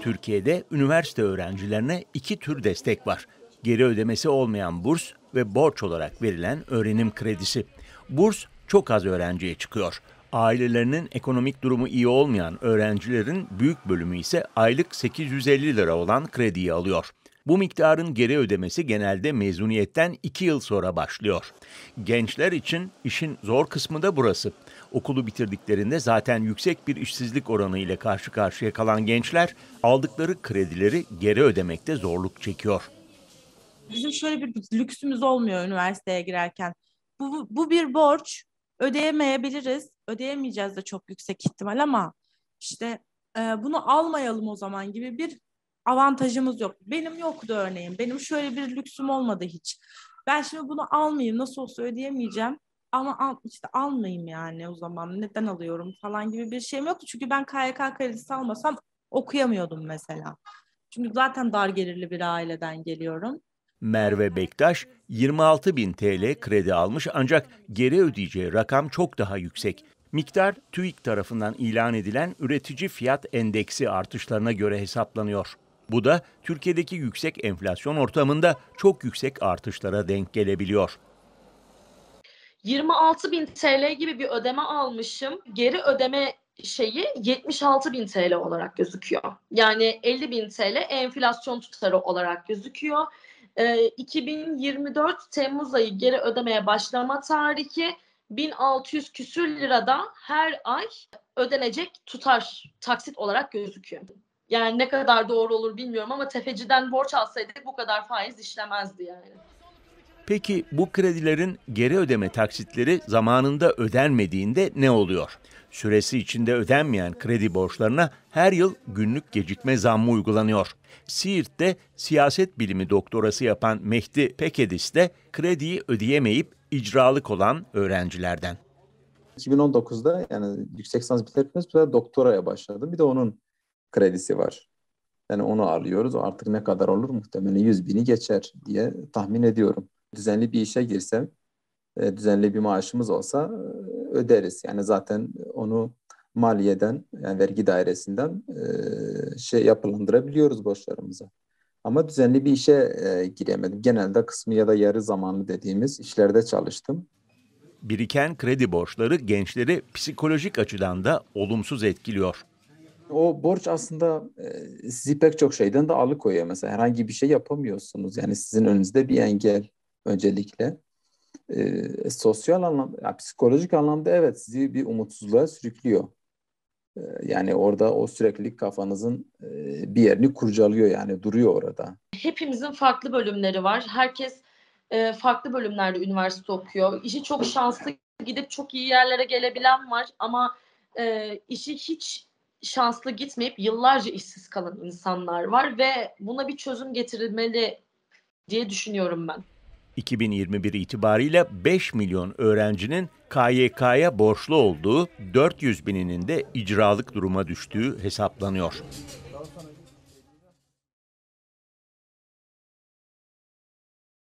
Türkiye'de üniversite öğrencilerine iki tür destek var. Geri ödemesi olmayan burs ve borç olarak verilen öğrenim kredisi. Burs çok az öğrenciye çıkıyor. Ailelerinin ekonomik durumu iyi olmayan öğrencilerin büyük bölümü ise aylık 850 lira olan krediyi alıyor. Bu miktarın geri ödemesi genelde mezuniyetten 2 yıl sonra başlıyor. Gençler için işin zor kısmı da burası. Okulu bitirdiklerinde zaten yüksek bir işsizlik oranı ile karşı karşıya kalan gençler aldıkları kredileri geri ödemekte zorluk çekiyor. Bizim şöyle bir lüksümüz olmuyor üniversiteye girerken. Bu, bu bir borç. Ödeyemeyebiliriz. Ödeyemeyeceğiz de çok yüksek ihtimal ama işte e, bunu almayalım o zaman gibi bir avantajımız yok. Benim yoktu örneğin. Benim şöyle bir lüksüm olmadı hiç. Ben şimdi bunu almayayım nasıl olsa ödeyemeyeceğim. Ama al, işte almayayım yani o zaman neden alıyorum falan gibi bir şeyim yoktu. Çünkü ben KYK kredisi almasam okuyamıyordum mesela. Çünkü zaten dar gelirli bir aileden geliyorum. Merve Bektaş 26 bin TL kredi almış ancak geri ödeyeceği rakam çok daha yüksek. Miktar TÜİK tarafından ilan edilen üretici fiyat endeksi artışlarına göre hesaplanıyor. Bu da Türkiye'deki yüksek enflasyon ortamında çok yüksek artışlara denk gelebiliyor. 26 bin TL gibi bir ödeme almışım. Geri ödeme şeyi 76 bin TL olarak gözüküyor. Yani 50 bin TL enflasyon tutarı olarak gözüküyor. Ee, 2024 Temmuz ayı geri ödemeye başlama tarihi 1600 küsür lirada her ay ödenecek tutar taksit olarak gözüküyor. Yani ne kadar doğru olur bilmiyorum ama tefeciden borç alsaydık bu kadar faiz işlemezdi yani. Peki bu kredilerin geri ödeme taksitleri zamanında ödenmediğinde ne oluyor? Süresi içinde ödenmeyen kredi borçlarına her yıl günlük gecikme zammı uygulanıyor. Siirt'te siyaset bilimi doktorası yapan Mehdi Pekedis de krediyi ödeyemeyip icralık olan öğrencilerden. 2019'da yani yüksek lisans bitirdikten sonra doktoraya başladım. Bir de onun kredisi var. Yani onu alıyoruz. Artık ne kadar olur? Muhtemelen 100 bini geçer diye tahmin ediyorum. Düzenli bir işe girsem, e, düzenli bir maaşımız olsa e, öderiz. Yani zaten onu maliyeden, yani vergi dairesinden e, şey yapılandırabiliyoruz borçlarımızı. Ama düzenli bir işe giremedim. Genelde kısmı ya da yarı zamanlı dediğimiz işlerde çalıştım. Biriken kredi borçları gençleri psikolojik açıdan da olumsuz etkiliyor o borç aslında e, sizi pek çok şeyden de alıkoyuyor. Mesela herhangi bir şey yapamıyorsunuz. Yani sizin önünüzde bir engel öncelikle. E, sosyal anlamda, yani psikolojik anlamda evet sizi bir umutsuzluğa sürüklüyor. E, yani orada o süreklilik kafanızın e, bir yerini kurcalıyor yani duruyor orada. Hepimizin farklı bölümleri var. Herkes e, farklı bölümlerde üniversite okuyor. İşi çok şanslı gidip çok iyi yerlere gelebilen var ama e, işi hiç şanslı gitmeyip yıllarca işsiz kalan insanlar var ve buna bir çözüm getirilmeli diye düşünüyorum ben. 2021 itibariyle 5 milyon öğrencinin KYK'ya borçlu olduğu 400 bininin de icralık duruma düştüğü hesaplanıyor.